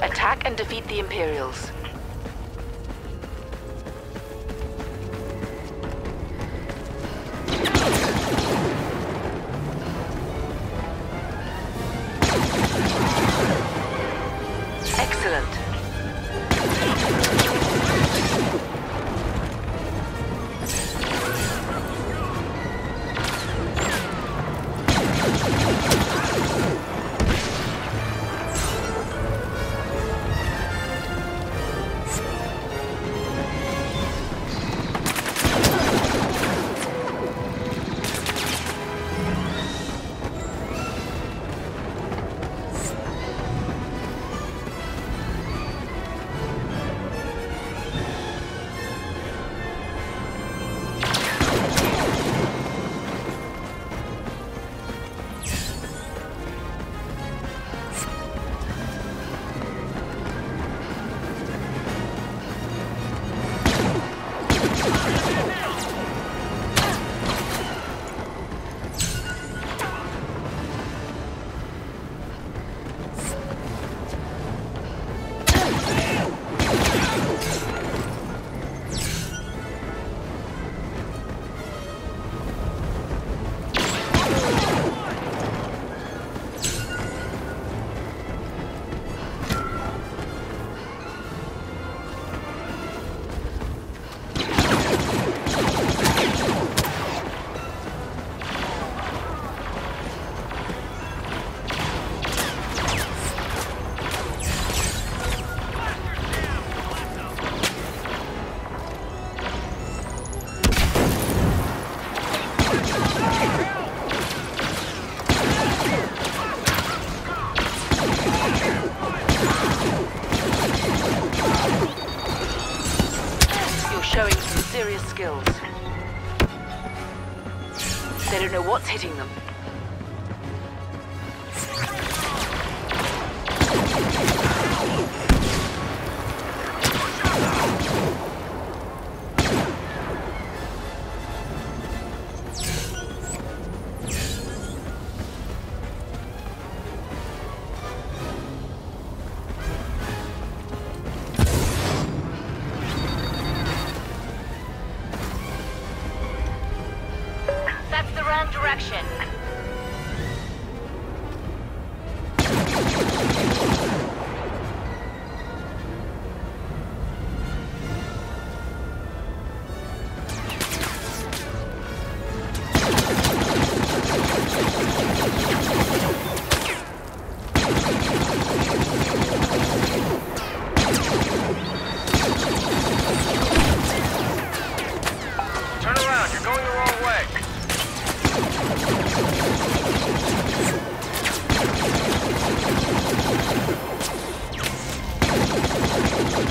Attack and defeat the Imperials. Excellent. Skills. They don't know what's hitting them.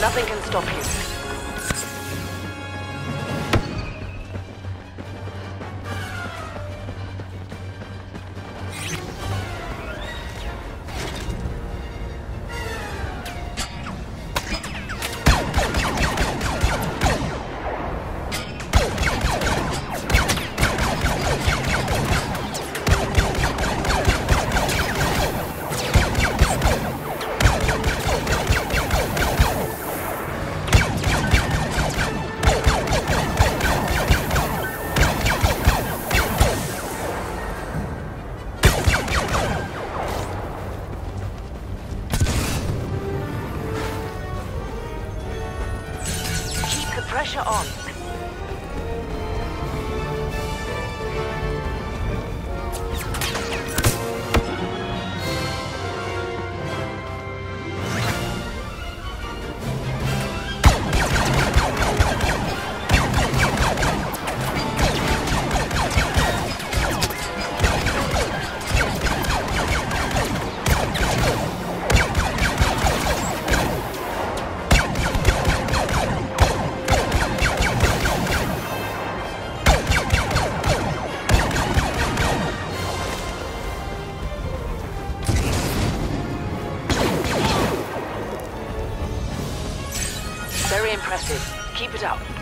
Nothing can stop you. Pressure on. Very impressive. Keep it up.